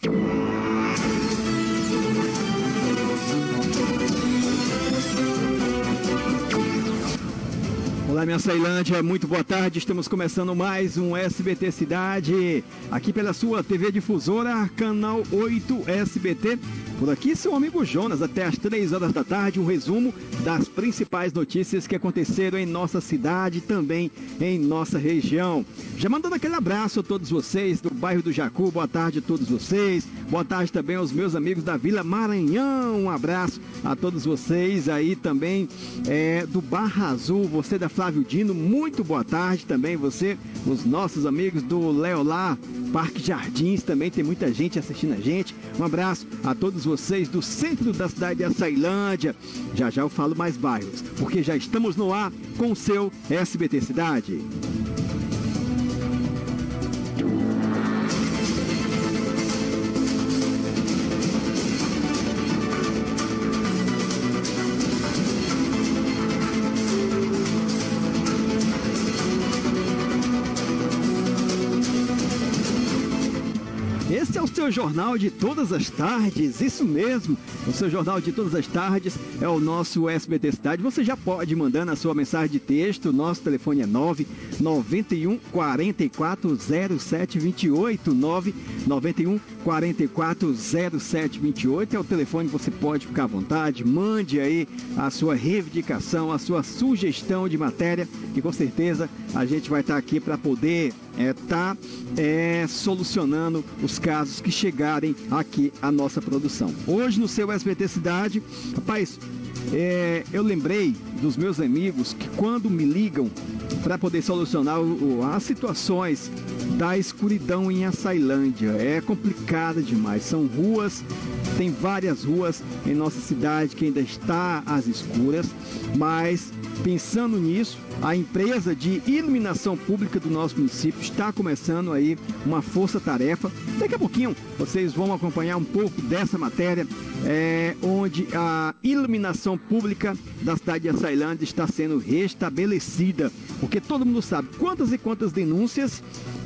you Olá, minha Ceilândia, muito boa tarde. Estamos começando mais um SBT Cidade, aqui pela sua TV Difusora, canal 8 SBT. Por aqui, seu amigo Jonas, até às 3 horas da tarde, um resumo das principais notícias que aconteceram em nossa cidade e também em nossa região. Já mandando aquele abraço a todos vocês do bairro do Jacu, boa tarde a todos vocês. Boa tarde também aos meus amigos da Vila Maranhão, um abraço a todos vocês aí também é, do Barra Azul, você da Flávio Dino, muito boa tarde também você, os nossos amigos do Leolá, Parque Jardins também, tem muita gente assistindo a gente. Um abraço a todos vocês do centro da cidade de Açailândia. Já já eu falo mais bairros, porque já estamos no ar com o seu SBT Cidade. Esse é o seu jornal de todas as tardes, isso mesmo. O seu jornal de todas as tardes é o nosso SBT Cidade. Você já pode mandar na sua mensagem de texto. Nosso telefone é 9 91 44 0728 9 91 44 0728 é o telefone, você pode ficar à vontade. Mande aí a sua reivindicação, a sua sugestão de matéria, que com certeza a gente vai estar aqui para poder estar é, tá, é, solucionando os casos que chegarem aqui à nossa produção. Hoje no seu SBT Cidade, rapaz, é, eu lembrei dos meus amigos que quando me ligam para poder solucionar o, as situações da escuridão em Açailândia, é complicada demais. São ruas, tem várias ruas em nossa cidade que ainda está às escuras, mas pensando nisso, a empresa de iluminação pública do nosso município está começando aí uma força-tarefa. Daqui a pouquinho vocês vão acompanhar um pouco dessa matéria, é, onde a iluminação pública da cidade de Açailândia está sendo restabelecida. Porque todo mundo sabe quantas e quantas denúncias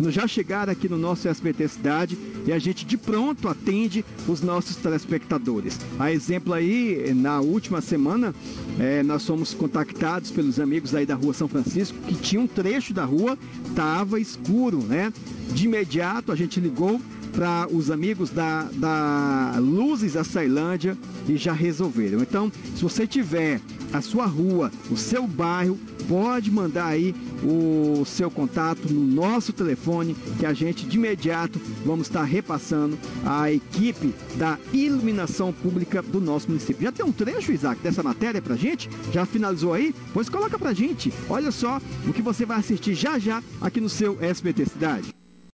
já chegaram aqui no nosso SBT Cidade e a gente de pronto atende os nossos telespectadores. A exemplo aí, na última semana, é, nós fomos contactados pelos amigos aí da rua São Francisco que tinha um trecho da rua estava escuro, né? De imediato a gente ligou para os amigos da, da Luzes Açailândia e já resolveram. Então, se você tiver a sua rua, o seu bairro, pode mandar aí o seu contato no nosso telefone que a gente de imediato vamos estar repassando à equipe da iluminação pública do nosso município. Já tem um trecho, Isaac, dessa matéria pra gente? Já finalizou aí? Pois coloca pra gente. Olha só o que você vai assistir já já aqui no seu SBT Cidade.